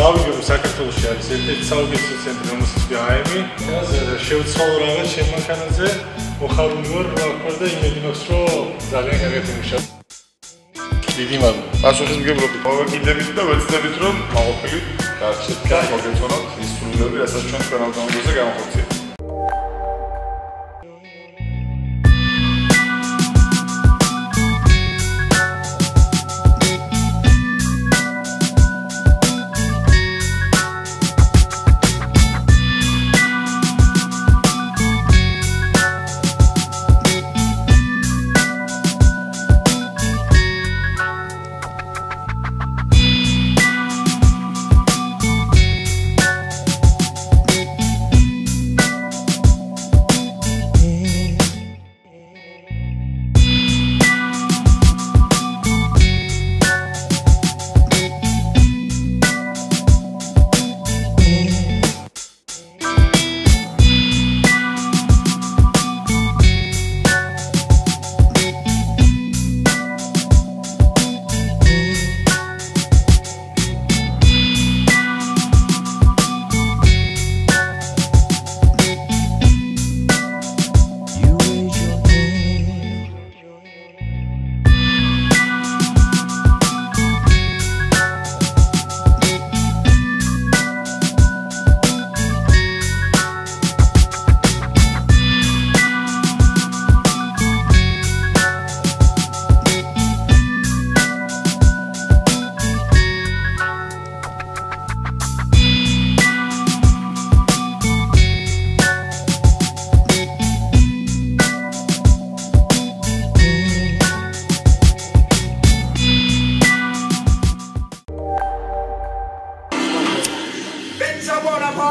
გავიგებო საქართველოსი არის ერთ-ერთი საუბრისო ცენტრი, რომელსაც ვიაემი. შევცვალო რაღაც შემანქანაზე, მოხარული ვარ, რა ვქნა და იმედი მაქვს, რომ ძალიან კარგი მუშაობ. დიდი მადლობა. პასუხისმგებლობით მოვეკიდებით და ვეცდებით, რომ მაყოფილი გარჩეთ და მოგეწონოთ ის სრულები, რასაც ჩვენ თქვენ ავტომობილზე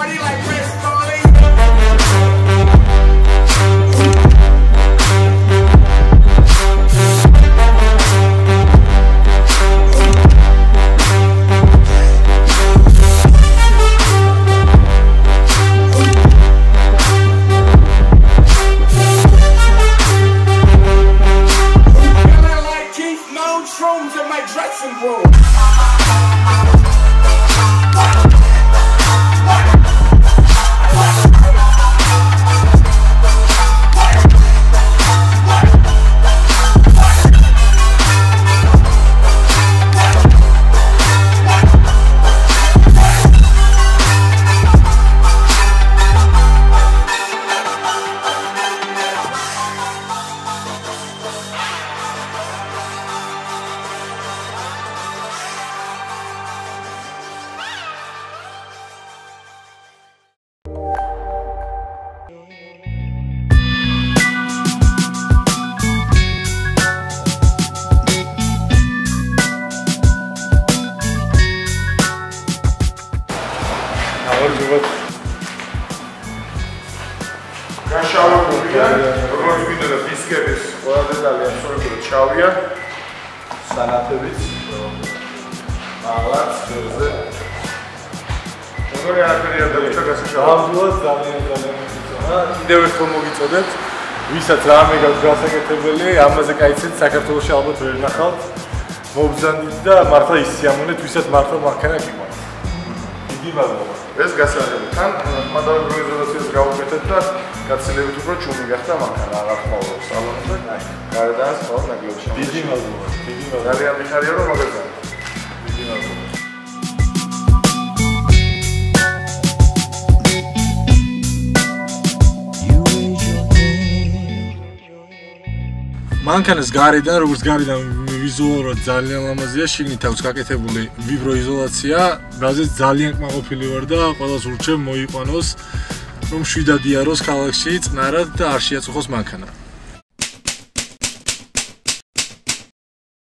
Nobody like ვიღოთ. გაშავებულია, როგორც გვინდა დისკების ყველა დეტალი აბსოლუტურად შავია. სანათებიც მაღლაც ძერზე. როგორი არაფერი არ დაიჭა გასაშავო. ამდუას ძალიან ძალიან მიწონა. კიდევ ერთხელ მოგიწოდებთ. ვისაც რამე გაქვს გასაკეთებელი, ამაზე кайცეთ საქართველოსში ალბათ ვერ ნახავთ. მობზანდით და მართლა ისიამოვნეთ, ვისაც მართლა მაქანა გიყვარს. დიდი მადლობა. ეს გასაგები. თან მადლობა პროიზოლაციას გავუკეთეთ და გაცილებით უფრო ჩუმი გახდა მანქანა, რა თქმა უნდა, სალონზე. აი, გარედან სწორ ნაგლებში. დიდი მადლობა. დიდი მადლობა. ძალიან მიხარია რომ მოგეძანეთ. მანქანას გარედან, როგორც გარედან ვიზუალურად ძალიან ლამაზია, შიგნით აქვს გაკეთებული ვიბროიზოლაცია, რაზეც ძალიან კმაყოფილი ვარ და ყველას ურჩევ მოიყვანოს, რომ შვიდად იაროს ქალაქში, წნარად და არ შეაწუხოს მანქანა.